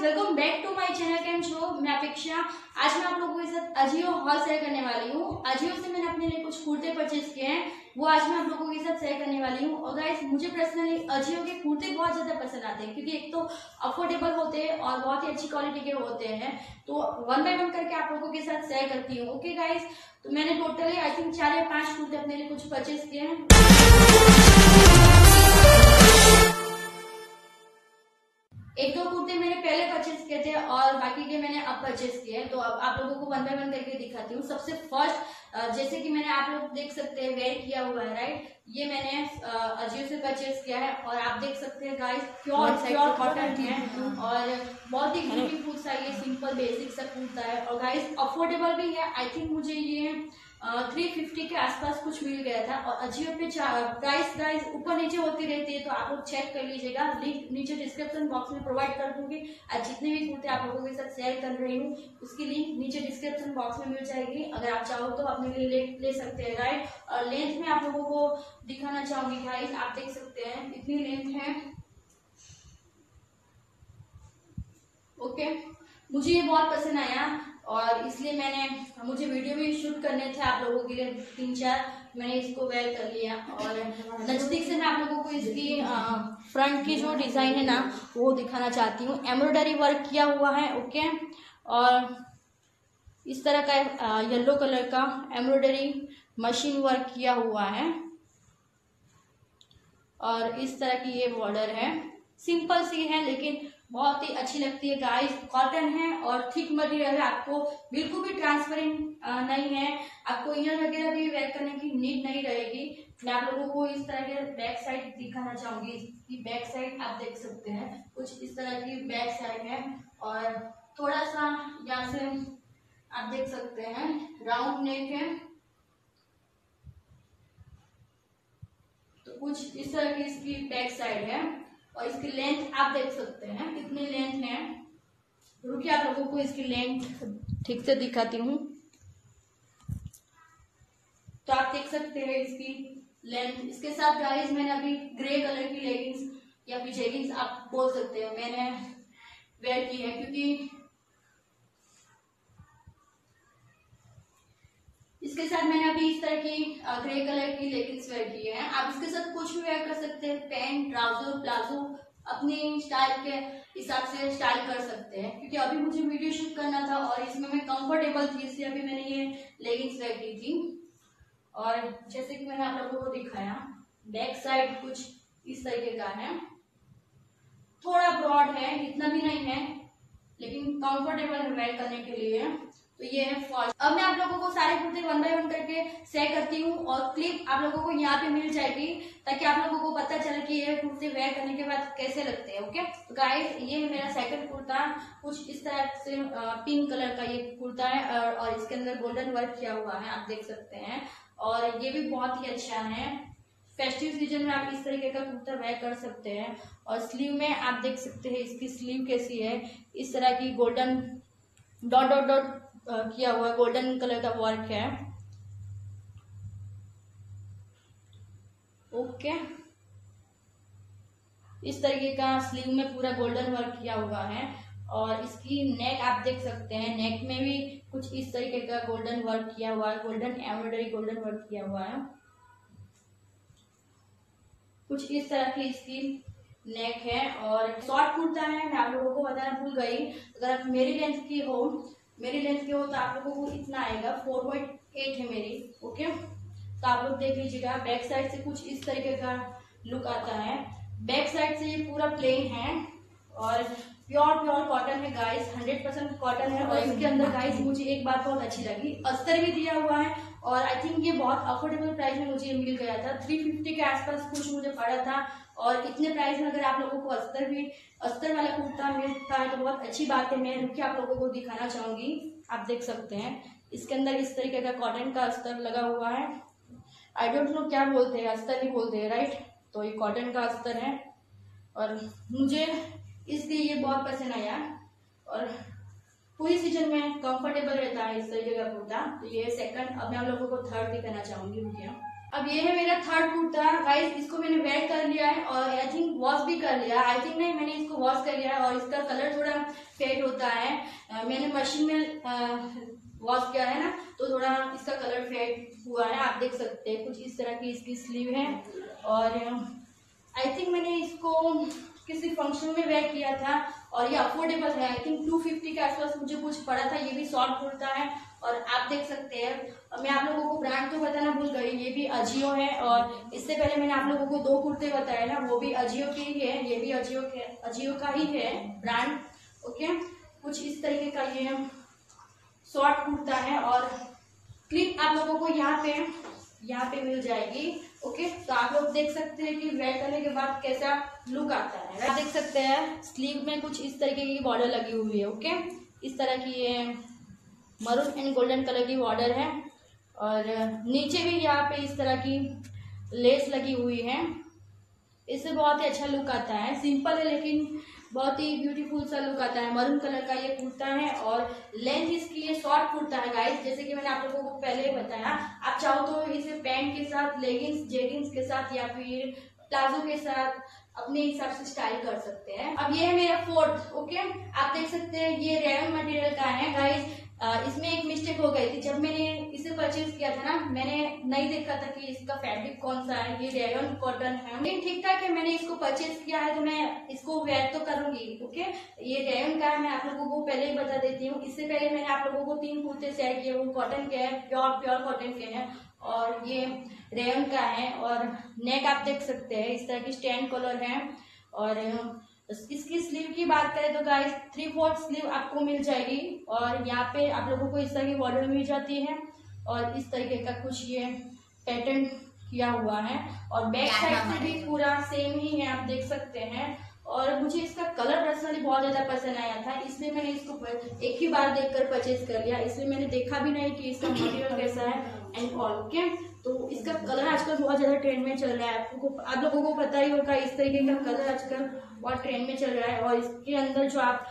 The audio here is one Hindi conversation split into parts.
Welcome back to my channel cam शो मैं अपेक्षा आज मैं आप लोगों के साथ अजियो हॉल शेयर करने वाली हूँ अजियो से मैंने अपने लिए कुछ कुर्ते परचेज किए हैं वो आज मैं आप लोगों के साथ शेयर करने वाली हूँ और गाइस मुझे पर्सनली अजियो के कुर्ते बहुत ज़्यादा पसंद आते हैं क्योंकि एक तो अफोर्डेबल होते हैं और बहुत ही अच्छी क्वालिटी के होते हैं तो वन बाय वन करके आप लोगों के साथ शेयर करती हूँ ओके गाइस तो मैंने टोटली आई थिंक चार या पाँच कुर्ते अपने लिए कुछ परचेज किए हैं एक दो कुर्ते मैंने पहले परचेज किए थे और बाकी के मैंने अब परचेज किए हैं। तो अब आप लोगों को वन बाय वन करके दिखाती हूँ। सबसे फ़र्स्ट जैसे कि मैंने आप लोग देख सकते हैं वेयर किया हुआ है राइट ये मैंने अजियो से परचेज किया है और आप देख सकते हैं गाइस प्योर प्योर कॉटन है और बहुत ही ब्यूटीफुल सा ये सिंपल बेसिक सा कुर्ता है। और गाइस अफोर्डेबल भी है। आई थिंक मुझे ये थ्री फिफ्टी के आसपास कुछ मिल गया था और अजियो पे प्राइस प्राइस ऊपर नीचे होती रहती है तो आप लोग चेक कर लीजिएगा। लिंक नीचे डिस्क्रिप्शन बॉक्स में प्रोवाइड कर दूँगी। आज जितने भी कुर्ते आप लोगों के साथ शेयर कर रही हूँ उसकी लिंक नीचे डिस्क्रिप्शन बॉक्स में मिल जाएगी। अगर आप चाहो तो अपने लिए ले, ले सकते हैं राइट और लेंथ में आप लोगों को दिखाना चाहूँगी गाइस आप देख सकते हैं इतनी लेंथ है। ओके मुझे ये बहुत पसंद आया। और इसलिए मैंने, मुझे वीडियो भी शूट करने थे आप लोगों के लिए तीन चार, मैंने इसको वेयर कर लिया। और नज़दीक से मैं आप लोगों को इसकी फ्रंट की जो डिज़ाइन है ना, वो दिखाना चाहती हूँ। एम्ब्रॉयडरी वर्क किया हुआ है ओके और इस तरह का येलो कलर का एम्ब्रॉयडरी मशीन वर्क किया हुआ है। और इस तरह की ये बॉर्डर है। सिंपल सी है, लेकिन बहुत ही अच्छी लगती है गाइस कॉटन है और थिक मटेरियल है, आपको बिल्कुल भी ट्रांसपेरेंट नहीं है। आपको इनर वगैरह भी वेयर करने की नीड नहीं रहेगी। मैं आप लोगों को इस तरह के बैक साइड दिखाना चाहूँगी। इसकी बैक साइड आप देख सकते हैं। कुछ इस तरह की बैक साइड है और थोड़ा सा यहाँ से आप देख सकते हैं राउंड नेक है। तो कुछ इस तरह की इसकी बैक साइड है। और इसकी लेंथ आप देख सकते हैं, कितनी लेंथ है। रुकिए, आप लोगों को इसकी लेंथ ठीक से दिखाती हूँ। तो आप देख सकते हैं इसकी लेंथ इसके साथ गाइस मैंने अभी ग्रे कलर की लेगिंग्स या फिर जेगिंग्स आप बोल सकते हैं, मैंने वेयर की है, क्योंकि इसके साथ मैंने अभी इस तरह की ग्रे कलर की लेगिंग्स वेयर की है। आप इसके साथ कुछ भी वेयर कर सकते हैं। पैंट ट्राउज़र प्लाजो अपनी स्टाइल के हिसाब से स्टाइल कर सकते हैं। क्योंकि अभी मुझे वीडियो शूट करना था और इसमें मैं कंफर्टेबल थी, इसलिए अभी मैंने ये लेगिंग्स वेयर की थी। और जैसे कि मैंने आप लोगों को दिखाया बैक साइड कुछ इस तरीके का है। थोड़ा ब्रॉड है, इतना भी नहीं है, लेकिन कंफर्टेबल है वेयर करने के लिए। तो ये है फ़र्स्ट अब मैं आप लोगों को सारे कुर्ते वन बाय वन करके शेयर करती हूँ और क्लिप आप लोगों को यहाँ पे मिल जाएगी ताकि आप लोगों को पता चले कि ये कुर्ते वेयर करने के बाद कैसे लगते हैं ओके तो गाइस ये है मेरा सेकंड कुर्ता. कुछ इस तरह से पिंक कलर का ये कुर्ता है और इसके अंदर गोल्डन वर्क किया हुआ है, आप देख सकते हैं। और ये भी बहुत ही अच्छा है। फेस्टिव सीज़न में आप इस तरीके का कुर्ता वेयर कर सकते हैं। और स्लीव में आप देख सकते हैं इसकी स्लीव कैसी है। इस तरह की गोल्डन डॉट डॉट डॉट किया हुआ गोल्डन कलर का वर्क है। ओके इस तरीके का स्लीव में पूरा गोल्डन वर्क किया हुआ है। और इसकी नेक आप देख सकते हैं नेक में भी कुछ इस तरीके का गोल्डन वर्क किया हुआ है गोल्डन एम्ब्रॉयडरी गोल्डन वर्क किया हुआ है। कुछ इस तरह की इसकी नेक है। और शॉर्ट कुर्ता है, मैं आप लोगों को बताना भूल गई। अगर आप मेरी लेंथ की हो मेरी लेंथ क्या हो तो आप लोगों को इतना आएगा फोर पॉइंट एट है मेरी ओके तो आप लोग देख लीजिएगा बैक साइड से कुछ इस तरीके का लुक आता है। बैक साइड से ये पूरा प्लेन है और प्योर प्योर कॉटन है गाइस हंड्रेड परसेंट कॉटन है और इसके अंदर गाइस मुझे एक बात बहुत अच्छी लगी, अस्तर भी दिया हुआ है और आई थिंक ये बहुत अफोर्डेबल प्राइस में मुझे मिल गया था। थ्री फिफ्टी के आसपास कुछ मुझे पड़ा था और इतने प्राइस में अगर आप लोगों को अस्तर भी, अस्तर वाला कुर्ता मिलता है तो बहुत अच्छी बात है। मैं रुके आप लोगों को दिखाना चाहूँगी। आप देख सकते हैं। इसके अंदर इस तरीके का कॉटन का अस्तर लगा हुआ है। आई डोंट नो क्या बोलते हैं, अस्तर ही बोलते हैं राइट तो ये कॉटन का अस्तर है। और मुझे इसलिए ये बहुत पसंद आया। और पूरी सीज़न में कंफर्टेबल रहता है इस तरीके का कुर्ता। तो ये सेकंड अब मैं आप लोगों को थर्ड दिखाना चाहूँगी रुकिया अब ये है मेरा थर्ड कुर्ता। गाइस इसको मैंने वेयर कर लिया है और आई थिंक वॉश भी कर लिया। आई थिंक नहीं, मैंने इसको वॉश कर लिया है और इसका कलर थोड़ा फेड होता है। मैंने मशीन में वॉश किया है ना तो थोड़ा इसका कलर फेड हुआ है। आप देख सकते हैं कुछ इस तरह की इसकी स्लीव है। और आई थिंक मैंने इसको किसी फ़ंक्शन में वेयर किया था और ये अफोर्डेबल है आई थिंक टू फिफ्टी के आसपास मुझे कुछ पड़ा था, ये भी शॉर्ट कुर्ता है और आप देख सकते हैं। मैं आप लोगों को ब्रांड तो बताना भूल गई, ये भी अजियो है और इससे पहले मैंने आप लोगों को दो कुर्ते बताए ना, वो भी अजियो के ही है, ये भी अजियो के अजियो का ही है ब्रांड ओके कुछ इस तरीके का ये शॉर्ट कुर्ता है और क्लिप आप लोगों को यहाँ पे यहाँ पे मिल जाएगी ओके तो आप लोग देख सकते हैं कि वेयर करने के बाद कैसा लुक आता है। आप देख सकते हैं स्लीव में कुछ इस तरीके की बॉर्डर लगी हुई है ओके इस तरह की ये मरून एंड गोल्डन कलर की बॉर्डर है। और नीचे भी यहाँ पे इस तरह की लेस लगी हुई है। इससे बहुत ही अच्छा लुक आता है। सिंपल है, लेकिन बहुत ही ब्यूटीफुल सा लुक आता है। मरून कलर का ये कुर्ता है और लेंथ इसकी ये शॉर्ट कुर्ता है गाइस जैसे कि मैंने आप लोगों को पहले ही बताया, आप चाहो तो इसे पैंट के साथ लेगिंग्स जेगिंग्स के साथ या फिर प्लाजो के साथ अपने हिसाब से स्टाइल कर सकते हैं। अब ये है मेरा फोर्थ ओके आप देख सकते हैं, ये रेयन मटेरियल का है। गाइस इसमें एक मिस्टेक हो गई थी। जब मैंने इसे परचेज किया था ना, मैंने नहीं देखा था कि इसका फैब्रिक कौन सा है, ये रेयन कॉटन है। लेकिन ठीक ठाक है, मैंने इसको परचेज किया है तो मैं इसको वेयर तो करूँगी ओके ये रेयन का है, मैं आप लोगों को पहले ही बता देती हूँ। इससे पहले मैंने आप लोगों को तीन कुर्ते शेयर किए, वो कॉटन के हैं प्योर प्योर कॉटन के हैं। और ये रेयन का है और नेक आप देख सकते हैं इस तरह की स्टैंड कलर है। और इसकी स्लीव की बात करें तो गाइस थ्री फोर्थ स्लीव आपको मिल जाएगी और यहाँ पे आप लोगों को इस तरह की बॉर्डर मिल जाती है। और इस तरीके का कुछ ये पैटर्न किया हुआ है। और बैक साइड से भी पूरा सेम ही है आप देख सकते हैं। और मुझे इसका कलर पर्सनली बहुत ज़्यादा पसंद आया था। इसलिए मैंने इसको एक ही बार देखकर परचेज कर लिया। इसलिए मैंने देखा भी नहीं कि इसका मटेरियल कैसा है एंड ऑल ओके तो इसका कलर आजकल बहुत ज़्यादा ट्रेंड में चल रहा है। आपको आप लोगों को पता ही होगा इस तरीके का कलर आजकल बहुत ट्रेंड में चल रहा है और इसके अंदर जो आप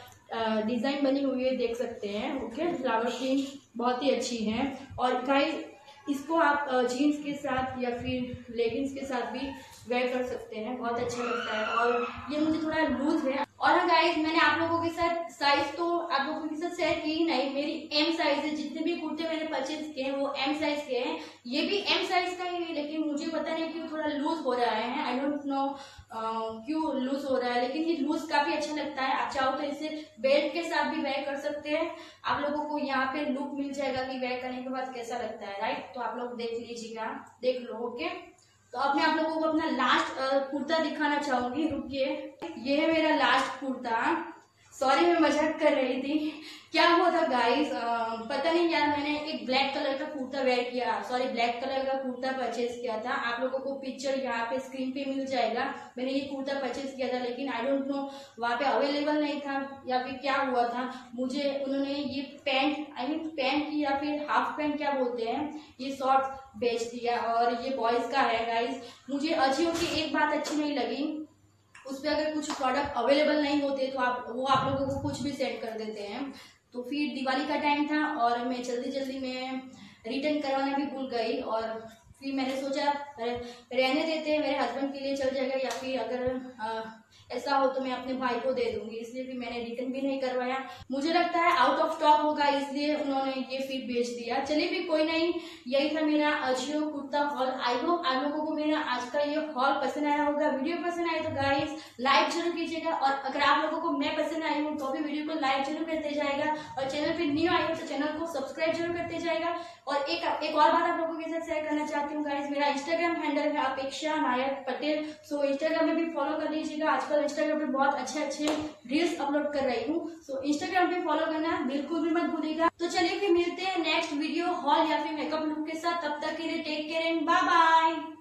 डिज़ाइन बनी हुई है, देख सकते हैं ओके फ्लावर की बहुत ही अच्छी है। और गाइस इसको आप जीन्स के साथ या फिर लेगिंग्स के साथ भी वेयर कर सकते हैं, बहुत अच्छा लगता है। और ये मुझे थोड़ा लूज है और हाँ गाइज़ मैंने आप लोगों के साथ साइज़ तो आप लोगों के साथ शेयर की ही नहीं। मेरी एम साइज़ है, जितने भी कुर्ते मैंने परचेज किए हैं, वो एम साइज़ के हैं। ये भी एम साइज़ का ही है, लेकिन मुझे पता नहीं क्यों थोड़ा लूज हो रहा है। आई डोंट नो क्यों लूज हो रहा है, लेकिन ये लूज काफ़ी अच्छा लगता है। आप चाहो तो इसे बेल्ट के साथ भी वेयर कर सकते हैं। आप लोगों को यहाँ पे लुक मिल जाएगा कि वेयर करने के बाद कैसा लगता है राइट तो आप लोग देख लीजिएगा, देख लो ओके तो अब मैं आप लोगों को अपना लास्ट कुर्ता दिखाना चाहूँगी। रुकिए। ये है मेरा लास्ट कुर्ता। सॉरी मैं मज़ाक कर रही थी। क्या हुआ था गाइस पता नहीं यार, मैंने एक ब्लैक कलर का कुर्ता वेयर किया। सॉरी ब्लैक कलर का कुर्ता परचेज किया था। आप लोगों को पिक्चर यहाँ पे स्क्रीन पे मिल जाएगा। मैंने ये कुर्ता परचेज किया था, लेकिन आई डोंट नो वहाँ पे अवेलेबल नहीं था या फिर क्या हुआ था। मुझे, उन्होंने ये पैंट आई मीन पैंट या फिर हाफ़ पैंट क्या बोलते हैं, ये शॉर्ट बेच दिया। और ये बॉयज़ का है गाइज़ मुझे अजियो की एक बात अच्छी नहीं लगी। उस पर अगर कुछ प्रोडक्ट अवेलेबल नहीं होते तो आप वो आप लोगों को कुछ भी सेंड कर देते हैं। तो फिर दिवाली का टाइम था और मैं जल्दी जल्दी में रिटर्न करवाना भी भूल गई और फिर मैंने सोचा रहने देते हैं मेरे हस्बैंड के लिए चल जाएगा या फिर अगर आ, ऐसा हो तो मैं अपने भाई को दे दूँगी, इसलिए भी मैंने रिटर्न भी नहीं करवाया। मुझे लगता है आउट ऑफ़ स्टॉक होगा, इसलिए उन्होंने ये फिर बेच दिया। चलिए भी कोई नहीं, यही था मेरा Ajio kurta haul I hope आप लोगों को मेरा आज का ये हॉल पसंद आया होगा। वीडियो पसंद आए तो गाइस लाइक ज़रूर कीजिएगा और अगर आप लोगों को मैं पसंद आई हूँ तो भी वीडियो को लाइक ज़रूर करते जाएगा और चैनल पे न्यू आई हो तो चैनल को सब्सक्राइब ज़रूर करते जाएगा। और एक एक और बात आप लोगों के साथ शेयर करना चाहती हूँ गाइस मेरा इंस्टाग्राम हैंडल है अपेक्षा नायक पटेल। सो इंस्टाग्राम में भी फॉलो कर लीजिएगा। आजकल इंस्टाग्राम पे बहुत अच्छे अच्छे रील्स अपलोड कर रही हूँ। सो इंस्टाग्राम पे फॉलो करना बिल्कुल भी मत भूलेगा तो चलिए फिर मिलते हैं नेक्स्ट वीडियो हॉल या फिर मेकअप लुक के साथ। तब तक के लिए take care and bye bye